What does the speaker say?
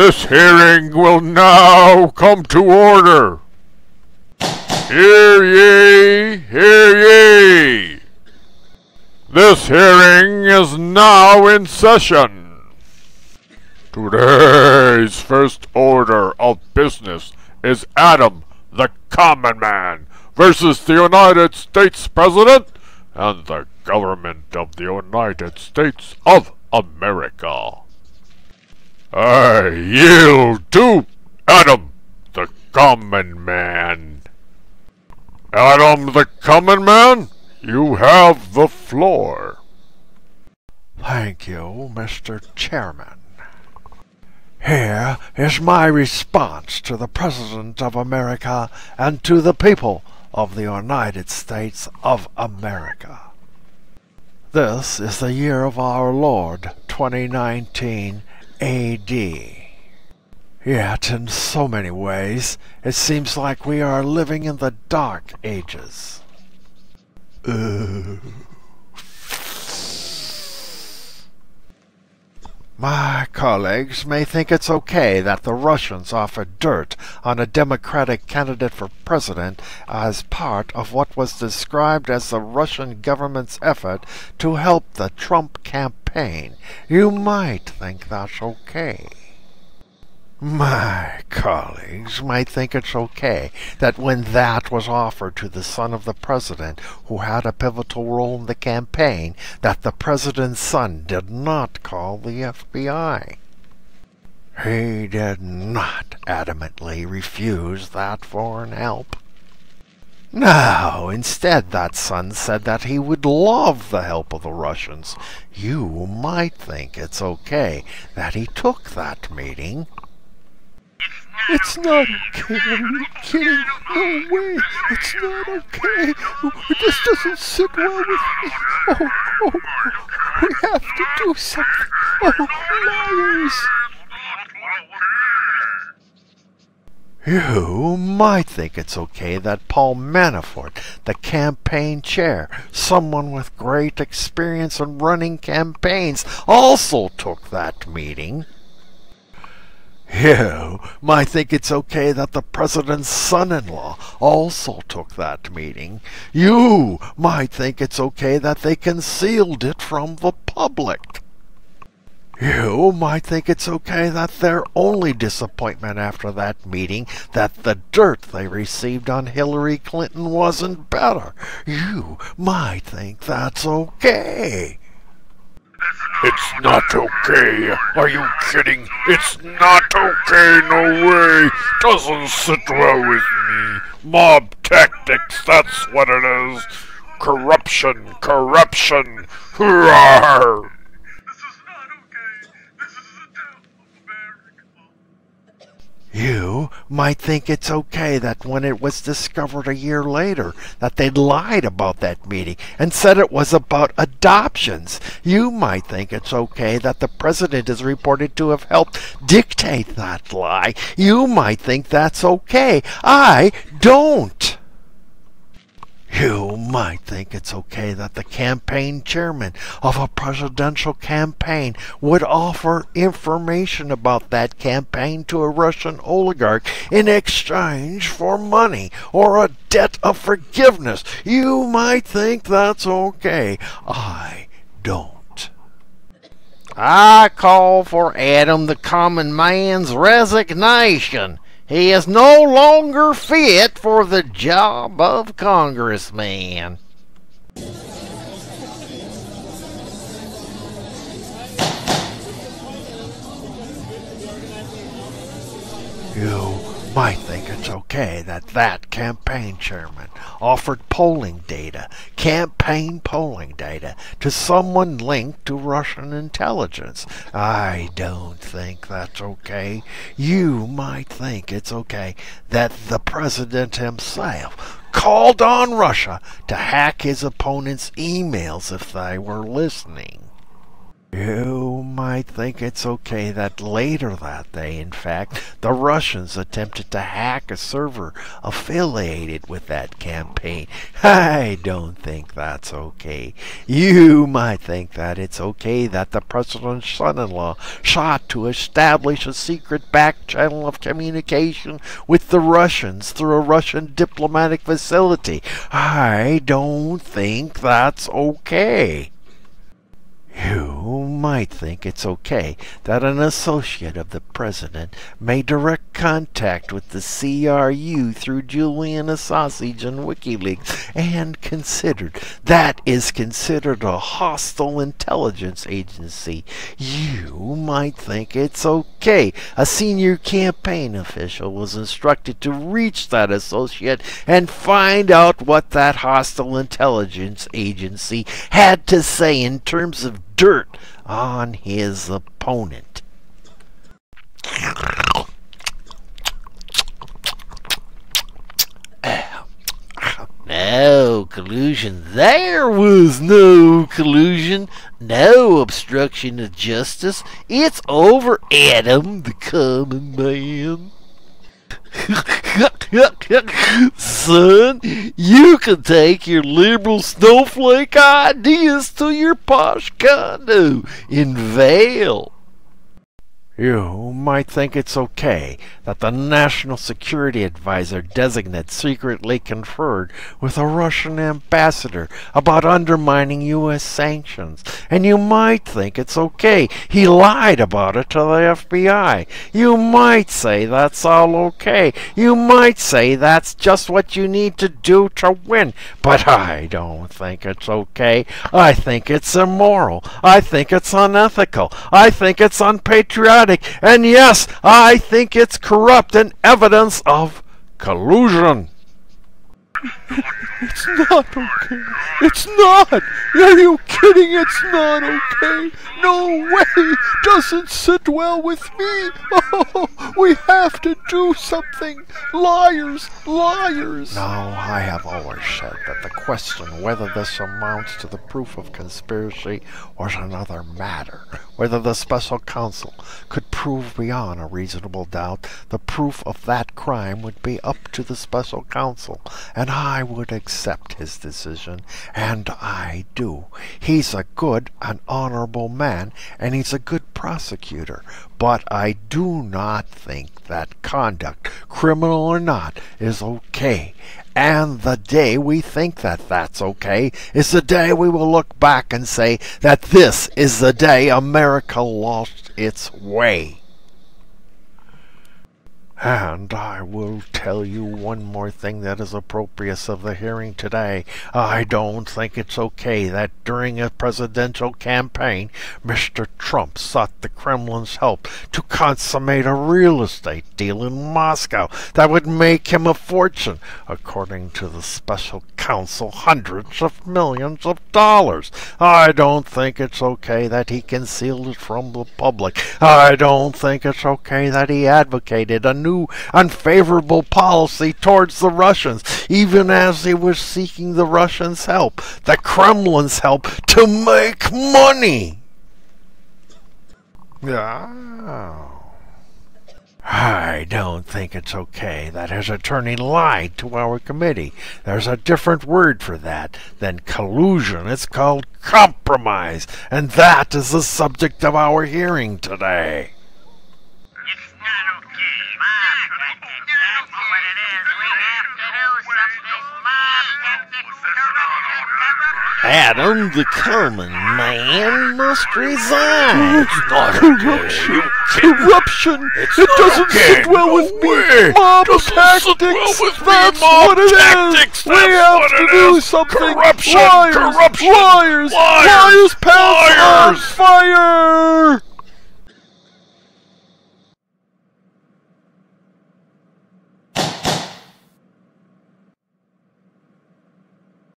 This hearing will now come to order. Hear ye, hear ye. This hearing is now in session. Today's first order of business is Adam, the common man, versus the United States President and the government of the United States of America. I yield to Adam, the common man. Adam, the common man, you have the floor. Thank you, Mr. Chairman. Here is my response to the President of America and to the people of the United States of America. This is the year of our Lord, 2019 AD. Yet, in so many ways, it seems like we are living in the Dark Ages. My colleagues may think it's okay that the Russians offered dirt on a Democratic candidate for president as part of what was described as the Russian government's effort to help the Trump campaign. You might think that's okay. My colleagues might think it's okay that when that was offered to the son of the president, who had a pivotal role in the campaign, that the president's son did not call the FBI. He did not adamantly refuse that foreign help. No, instead that son said that he would love the help of the Russians. You might think it's okay that he took that meeting it's not okay. Are you kidding? No way. It's not okay. This doesn't sit well with me. Oh, oh, we have to do something. Oh, liars. You might think it's okay that Paul Manafort, the campaign chair, someone with great experience in running campaigns, also took that meeting. You might think it's okay that the president's son-in-law also took that meeting. You might think it's okay that they concealed it from the public. You might think it's okay that their only disappointment after that meeting, that the dirt they received on Hillary Clinton wasn't better. You might think that's okay. It's not okay. Are you kidding? It's not okay. No way. Doesn't sit well with me. Mob tactics, that's what it is. Corruption, corruption. Hurrah! You might think it's okay that when it was discovered a year later that they'd lied about that meeting and said it was about adoptions. You might think it's okay that the president is reported to have helped dictate that lie. You might think that's okay. I don't. You might think it's okay that the campaign chairman of a presidential campaign would offer information about that campaign to a Russian oligarch in exchange for money or a debt of forgiveness. You might think that's okay. I don't. I call for Adam the common man's resignation. He is no longer fit for the job of congressman. You might think it's okay that that campaign chairman offered polling data, campaign polling data, to someone linked to Russian intelligence. I don't think that's okay. You might think it's okay that the president himself called on Russia to hack his opponent's emails if they were listening. You might think it's okay that later that day, in fact, the Russians attempted to hack a server affiliated with that campaign. I don't think that's okay. You might think that it's okay that the president's son-in-law shot to establish a secret back channel of communication with the Russians through a Russian diplomatic facility. I don't think that's okay. Might think it's okay that an associate of the president made direct contact with the GRU through Julian Assange and WikiLeaks and considered that is considered a hostile intelligence agency. You might think it's okay. A senior campaign official was instructed to reach that associate and find out what that hostile intelligence agency had to say in terms of dirt on his opponent. No collusion. There was no collusion. No obstruction of justice. It's over, Adam, the common man. Son, you can take your liberal snowflake ideas to your posh condo in Vail. You might think it's okay that the National Security Advisor designate secretly conferred with a Russian ambassador about undermining U.S. sanctions. And you might think it's okay he lied about it to the FBI. You might say that's all okay. You might say that's just what you need to do to win. But I don't think it's okay. I think it's immoral. I think it's unethical. I think it's unpatriotic. And yes, I think it's corrupt and evidence of collusion. It's not okay. It's not. Are you kidding? It's not okay. No way. Doesn't sit well with me. Oh, we have to do something. Liars, liars. Now, I have always said that the question whether this amounts to the proof of conspiracy was another matter. Whether the special counsel could prove beyond a reasonable doubt the proof of that crime would be up to the special counsel, and I would accept his decision, and I do. He's a good and honorable man, and he's a good prosecutor, but I do not think that conduct, criminal or not, is okay. And the day we think that that's okay is the day we will look back and say that this is the day America lost its way. And I will tell you one more thing that is appropriate of the hearing today. I don't think it's okay that during a presidential campaign, Mr. Trump sought the Kremlin's help to consummate a real estate deal in Moscow that would make him a fortune, according to the special counsel, hundreds of millions of dollars. I don't think it's okay that he concealed it from the public. I don't think it's okay that he advocated a new unfavorable policy towards the Russians, even as he was seeking the Russians' help, the Kremlin's help, to make money. Oh. I don't think it's okay that his attorney lied to our committee. There's a different word for that than collusion. It's called compromise, and that is the subject of our hearing today. It's not okay. Mom, that's what it is. We have to do something. Mom, tactics, corruption, corruption. Adam, the common man, must resign. It's not Corruption. Corruption. it doesn't okay. sit well No with me. way. Mob Doesn't tactics. well with me. That's Mob what it is. tactics. We That's have to do is. something. Corruption. Liars. Corruption. Liars. Liars. Liars. Pants on Liars. fire.